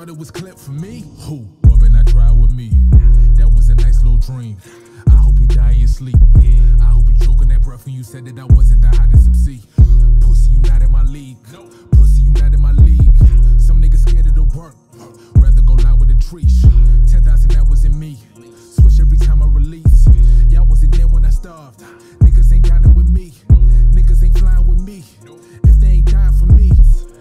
thought it was clip for me? Who? Been I try with me? That was a nice little dream. I hope you die in sleep. I hope you choke on that breath when you said that I wasn't the hottest MC. Pussy, you not in my league. Pussy, you not in my league. Some niggas scared of the work. Rather go loud with a tree. 10,000 that was in me. Switch every time I release. Y'all wasn't there when I starved. Niggas ain't dining with me. Niggas ain't flying with me. If they ain't dying for me.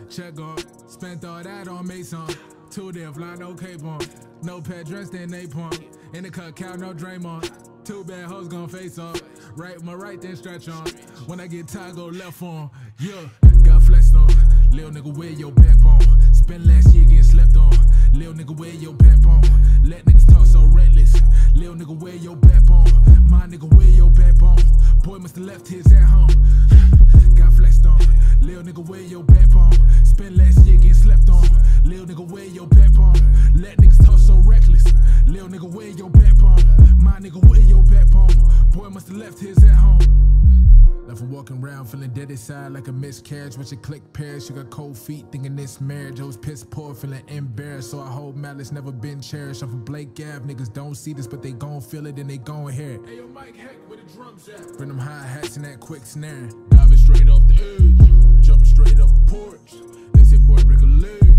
Check on. Spent all that on Mason. Two them fly no cape on. No pet dressed in napalm. In the cut count, no Draymond. Two bad hoes gon' face off. Right, my right then stretch on. When I get tired, go left on. Yeah, got flexed on. Lil nigga, where your backbone? Spend last year getting slept on. Lil nigga, where your backbone? Let niggas talk so reckless. Lil nigga, where your backbone? My nigga, where your backbone? Boy must have left his at home. Got flexed on. Lil nigga, where your backbone? Spend last year where your backbone? My nigga, where your backbone? Boy must have left his at home. Left her walking around feeling dead inside like a miscarriage. With your click pairs, she got cold feet thinking this marriage. I was piss poor, feeling embarrassed. So I hope malice never been cherished. Off of Blake Ave, niggas don't see this, but they gon' feel it and they gon' hear it. Hey, yo, Mike Heck, where the drums at? Bring them high hats and that quick snare. Diving straight off the edge, jumping straight off the porch. They say, boy, break a leg.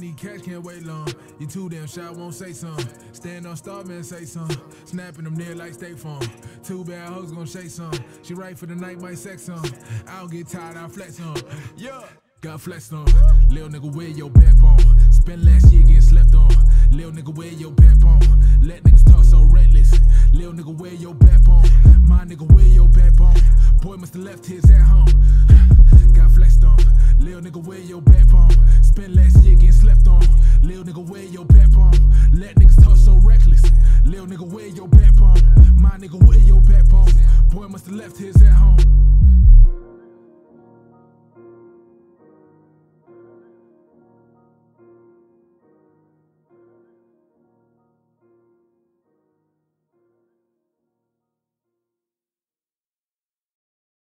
Need cash, can't wait long. You too damn shy, won't say something. Stand on star, man, say something. Snapping them near like State Farm. Two bad hoes gon' shake some. She right for the night, might sex some. I don't get tired, I flex on. Yeah. Got flexed on. Lil nigga, where your backbone? Spend last year getting slept on. Lil nigga, where your backbone? Let niggas talk so reckless. Lil nigga, where your backbone? My nigga, where your backbone? Boy must have left his at home. Lil nigga, where your backbone? Spend last year getting slept on. Lil nigga, where your backbone? Let niggas talk so reckless. Lil nigga, where your backbone? My nigga, where your backbone? Boy must have left his at home.